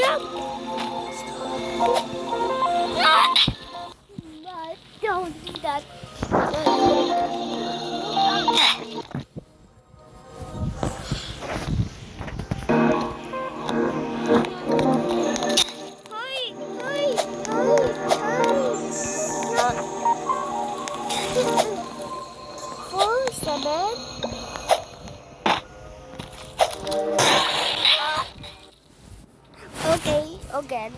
jump. Don't do that. Seven. Okay, again.